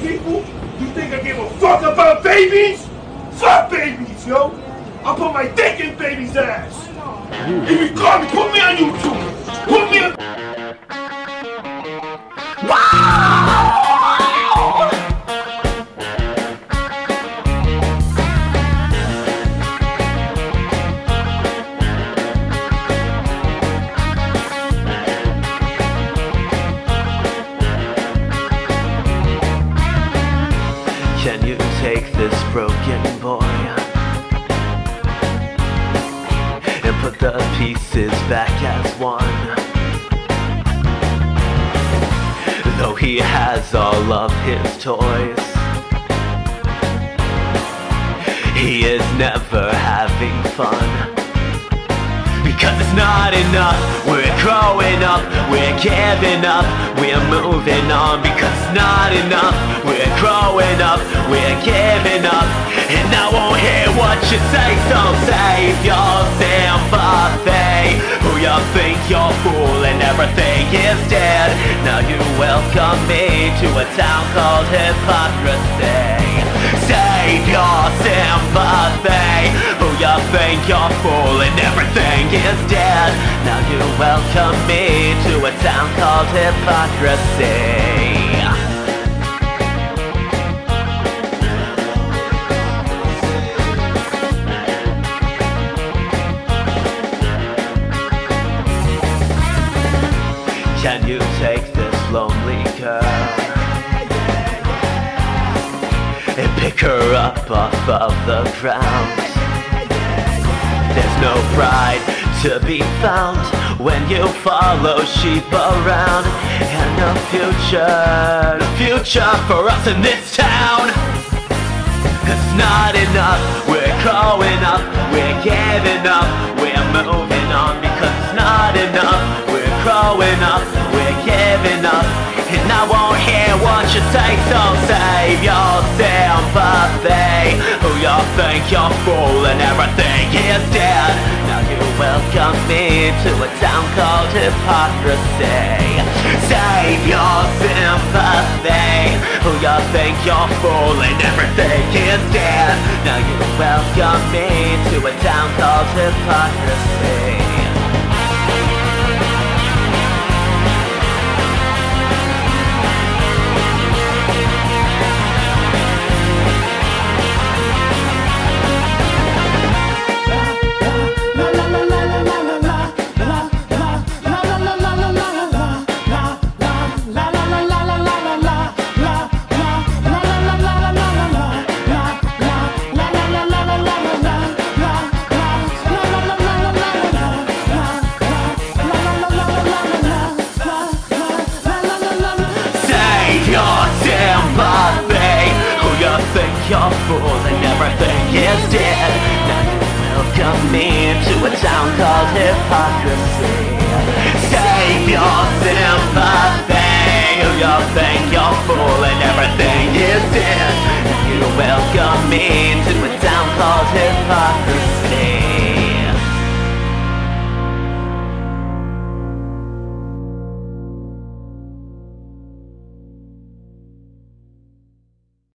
people? You think I give a fuck about babies? Fuck babies, yo! I'll put my dick in baby's ass! If you call me, put me on YouTube! Put me on... Can you take this broken boy and put the pieces back as one? Though he has all of his toys, he is never having fun. Because it's not enough, we're growing up, we're giving up, we're moving on. Because it's not enough, we're growing up, we're giving up. And I won't hear what you say, so save your sympathy. Who you think you're fooling, everything is dead. Now you welcome me to a town called hypocrisy. Save your sympathy. Who you think you're fooling, everything is dead. Now you welcome me to a town called hypocrisy. Can you take this lonely girl and pick her up off of the ground? There's no pride to be found when you follow sheep around, and no future, no future for us in this town. It's not enough, we're growing up, we're giving up, we're moving on because it's not enough, we're growing up, we're giving up, and I won't hear what you say, so save your sympathy. Who you think you're fooling, everything is dead. Welcome me to a town called hypocrisy. Save your sympathy. Who you think you're fooling, everything is dead. Now you welcome me to a town called hypocrisy. Welcome me to a town called hypocrisy. Save your sympathy. You think you're fooling? Everything is dead. You welcome me